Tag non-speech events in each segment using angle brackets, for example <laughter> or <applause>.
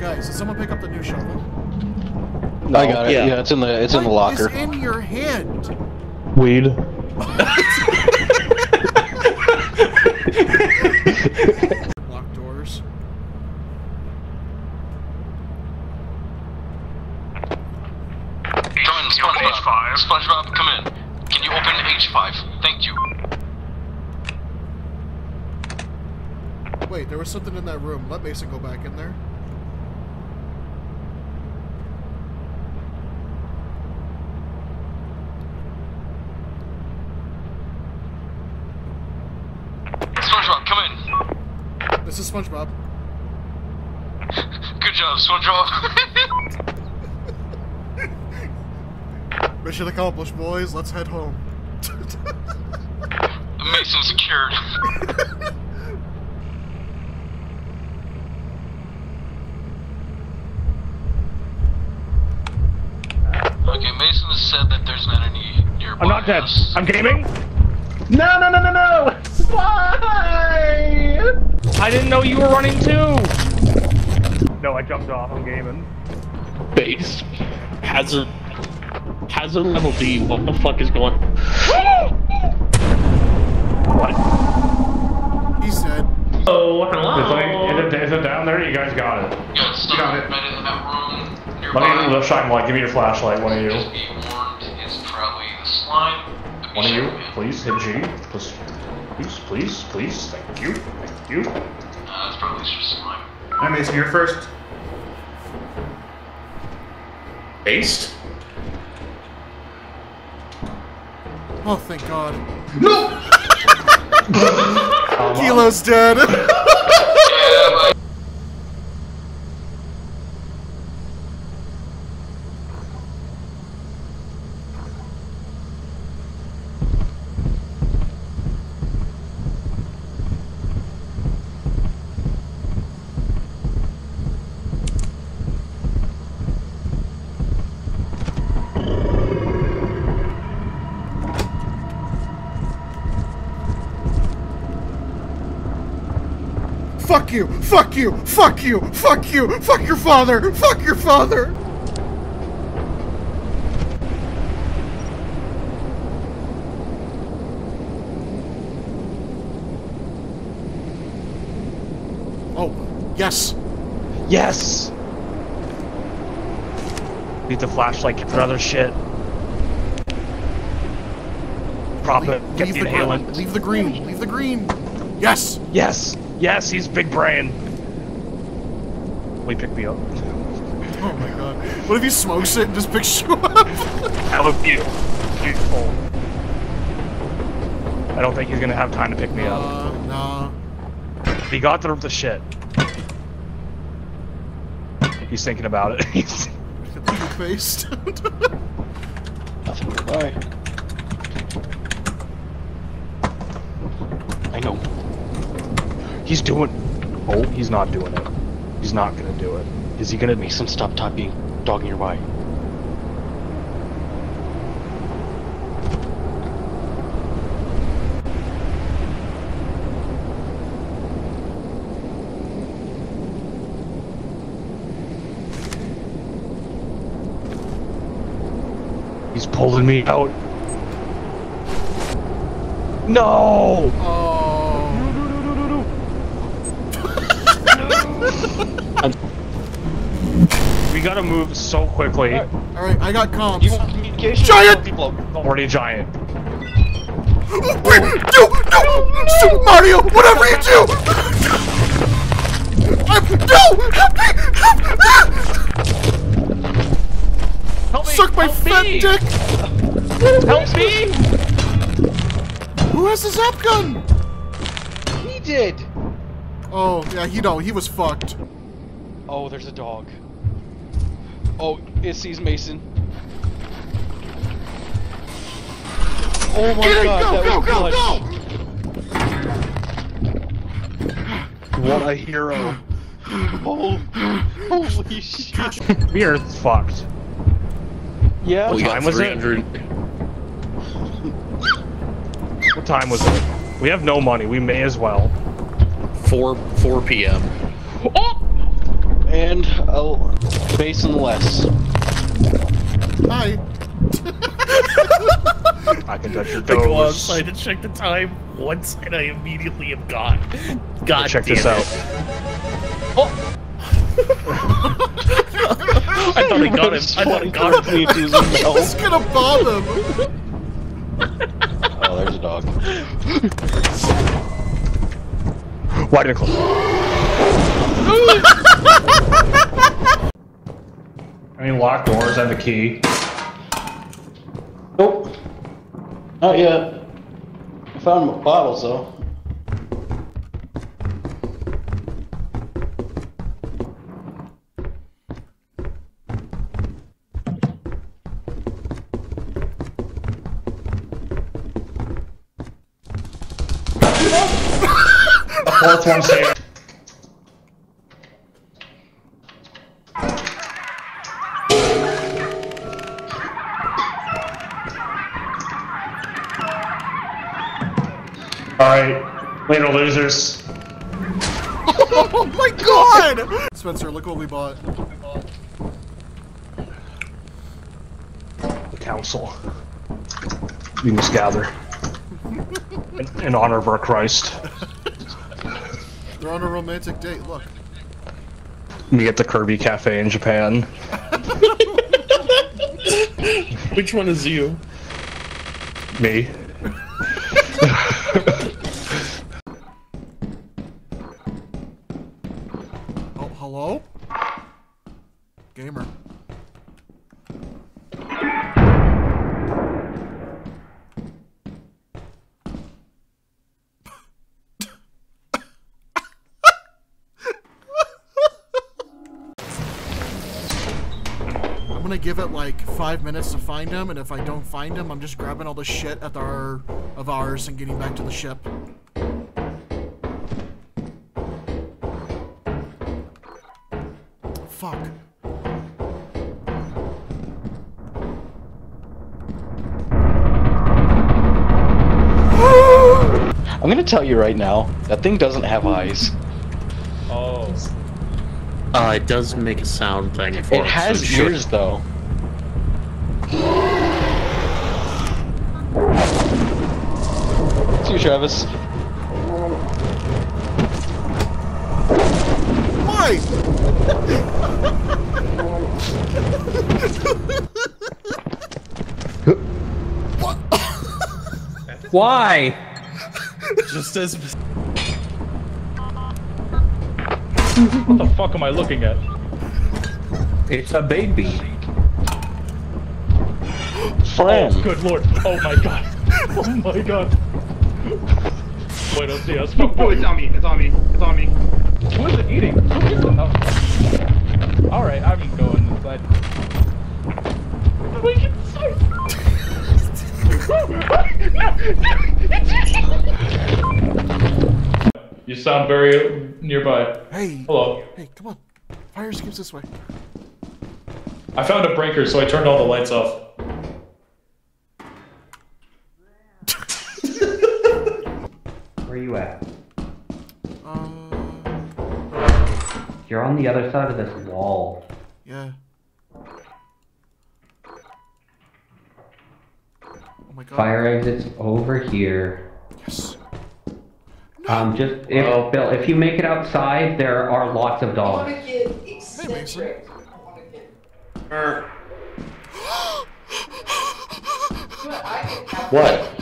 Guys, did someone pick up the new shovel? No, I got it. yeah. Yeah, it's in the it's in the locker. is in your hand? Weed. <laughs> Locked doors. Come in, SpongeBob. H5. SpongeBob, come in. Can you open H5? Thank you. Wait, there was something in that room. Let Mason go back in there. SpongeBob, come in. This is SpongeBob. Good job, SpongeBob. <laughs> Mission accomplished, boys. Let's head home. Mason secured. Okay, Mason has said that there's not any nearby. I'm not dead. us. I'm gaming. No, no, no, no, no! Why? I didn't know you were running too. No, I jumped off. I'm gaming. Base. Hazard. Hazard level D. What the fuck is going? What? He said. Oh, Is hello. it, is, it, is it down there? You guys got it. Yeah, it's Got not it. right in that room Let me let shine light. Give me your flashlight. One of you. Just be warned, it's probably the slime. One of you, please hit G. Please, please, please, please. Thank you. Thank you. Uh, it's probably just slime. I'm Mason, you're first. Based? Oh, thank God. No! <laughs> Kilo's dead. <laughs> fuck you. Fuck you. Fuck you. Fuck you. Fuck your father. Fuck your father. Oh, yes. Yes. Need the flashlight. Get the other shit. Prop it. Leave, Get leave the the green. Leave the green. Leave the green. Yes. Yes. Yes. He's big brain. Will you pick me up? <laughs> Oh my god. What if he smokes it and just picks you up? That would be beautiful. I don't think he's gonna have time to pick me up. Uh, nah. He got the, the shit. He's thinking about it. He's Get the toothpaste. Nothing nearby. I know. He's doing. Oh, he's not doing it. He's not gonna do it. Is he gonna? make some stop typing. Dog nearby. He's pulling me out. No! oh. We gotta move so quickly. Alright, I got comms. You want communication? Giant! People. Already giant. Oh, wait, no, no! Super Mario, whatever you do! I'm, no! Help me! Help me! Ah! Help me! Suck my help fat me! dick! Help me! Who has the zap gun? He did. Oh, yeah, he don't. He was fucked. Oh, there's a dog. Oh, it sees Mason. Oh my Get it, god, go, that go, was go, clutch. go! What a hero. Oh, holy shit. We are fucked. Yeah. What time was it? What time was it? We have no money. We may as well. 4 4 p.m. Oh! and a base in the west. Hi. I can touch your toes. I go outside to check the time once, and I immediately am gone. God Check damn this it. out. Oh. <laughs> I thought I got him. I thought I got him. me to his I email. was gonna bomb him. <laughs> Oh, there's a dog. Why did it close? <laughs> Any locked doors? I have a key. Nope. Not yet. I found my bottles though. The fourth one safe. Alright, later losers. <laughs> Oh my god! Spencer, look what we bought. The council. We must gather. In, in honor of our Christ. They're on a romantic date. Look. Me at the Kirby Cafe in Japan. <laughs> Which one is you? Me. I'm <laughs> gonna give it like five minutes to find him, and if I don't find him, I'm just grabbing all the shit at our of ours and getting back to the ship. Fuck. I'm gonna tell you right now, that thing doesn't have eyes. Oh. Uh, it does make a sound thing for It has ears though. See you, Travis. Why? Why? Just as What the fuck am I looking at? It's a baby. Fran. Oh, good lord. Oh my god. Oh my god. Buenos dias. Oh, it's on me. It's on me. It's on me. Who is it eating? Who is it? Oh. Alright, I'm going inside. Wait, inside. You sound very nearby. Hey. Hello. Hey, come on. Fire escape's this way. I found a breaker, so I turned all the lights off. Where are you at? Uh, You're on the other side of this wall. yeah. Oh my god. Fire exit's over here. Yes. Um, just if Well- Bill, if you make it outside, there are lots of dogs. Hey, Mason. <gasps> What?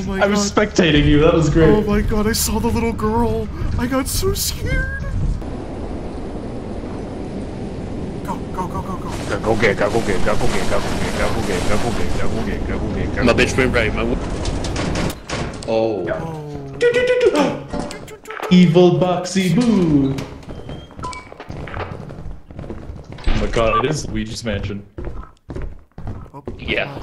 Oh my I god. was spectating you. That was great. Oh my god, I saw the little girl. I got so scared. Go, go, go, go, go. Go, go get, go, go get, go, go get, go, go get, go, go get, go, go get, go, go get, go, go get, go. My bitch went right. My. Oh. Oh. <gasps> Evil Boxy Boo. Oh my god, it is Luigi's Mansion. oh. Yeah.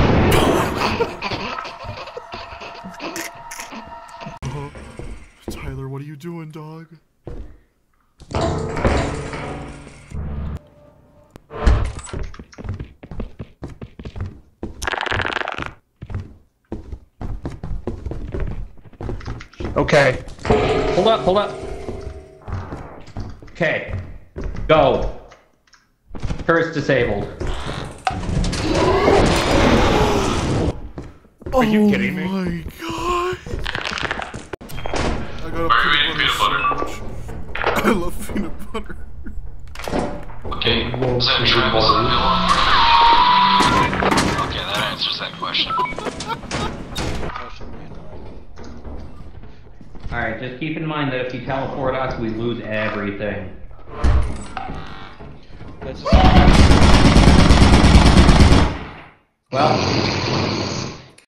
Okay. Hold up, hold up. Okay. Go. Curse disabled. Are you oh kidding me? Oh my god. I got a Why are you peanut eating butter peanut sandwich. <laughs> I love peanut butter. Okay, is that Travis <laughs> available? Okay, that answers that question. <laughs> Alright, just keep in mind that if you teleport us, we lose everything. That's Well,